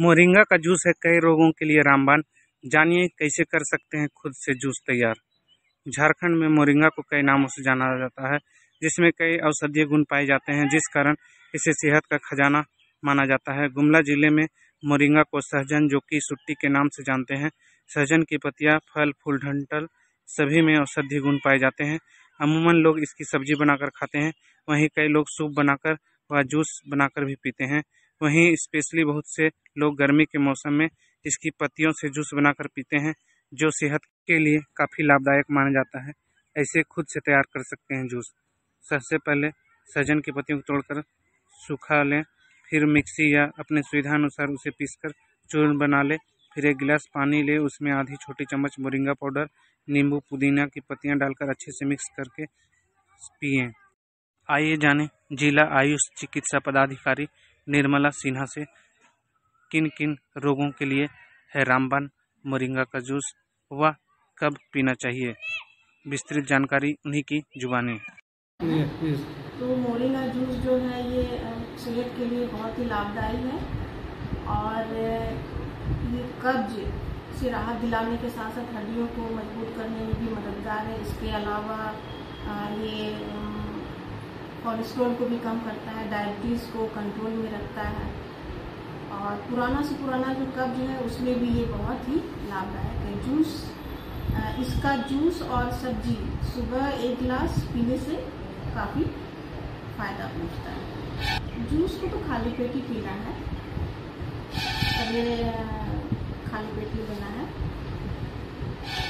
Moringa का juice है कई रोगों के लिए रामबान जानिए कैसे कर सकते हैं खुद से जूस तैयार। झारखंड में मोरिंगा को कई नामों से जाना जाता है, जिसमें कई औषधीय गुण पाए जाते हैं, जिस कारण इसे सेहत का खजाना माना जाता है। गुमला ज़िले में मोरिंगा को सहजन, जो कि सुट्टी के नाम से जानते हैं, सहजन की पत्तियाँ, फल, फूल डंटल सभी में औषधीय गुण पाए जाते हैं। अमूमन लोग इसकी सब्ज़ी बनाकर खाते हैं। वहीं कई लोग सूप बनाकर व जूस बनाकर भी पीते हैं। वहीं स्पेशली बहुत से लोग गर्मी के मौसम में इसकी पत्तियों से जूस बनाकर पीते हैं, जो सेहत के लिए काफ़ी लाभदायक माना जाता है। ऐसे खुद से तैयार कर सकते हैं जूस। सबसे पहले सहजन की पत्तियों को तोड़कर सूखा लें, फिर मिक्सी या अपने सुविधानुसार उसे पीसकर चूर्ण बना लें, फिर एक गिलास पानी ले, उसमें आधी छोटी चम्मच मोरिंगा पाउडर, नींबू, पुदीना की पत्तियाँ डालकर अच्छे से मिक्स करके पिए। आइए जाने, जिला आयुष चिकित्सा पदाधिकारी निर्मला सिन्हा से किन किन रोगों के लिए है रामबान मोरिंगा का जूस व कब पीना चाहिए? विस्तृत जानकारी उन्हीं की जुबानी। तो मोरिंगा जूस जो है ये सेहत के लिए बहुत ही लाभदायी है और ये कब्ज से राहत दिलाने के साथ साथ हड्डियों को मज़बूत करने में भी मददगार है। इसके अलावा ये कोलेस्ट्रॉल को भी कम करता है डायबिटीज़ को कंट्रोल में रखता है। और पुराना से पुराना जो कब्ज है, उसमें भी ये बहुत ही लाभदायक है। जूस इसका जूस और सब्ज़ी सुबह एक गिलास पीने से काफ़ी फ़ायदा पहुँचता है। जूस को तो खाली पेट ही पीना है। पहले खाली पेट ही लेना है।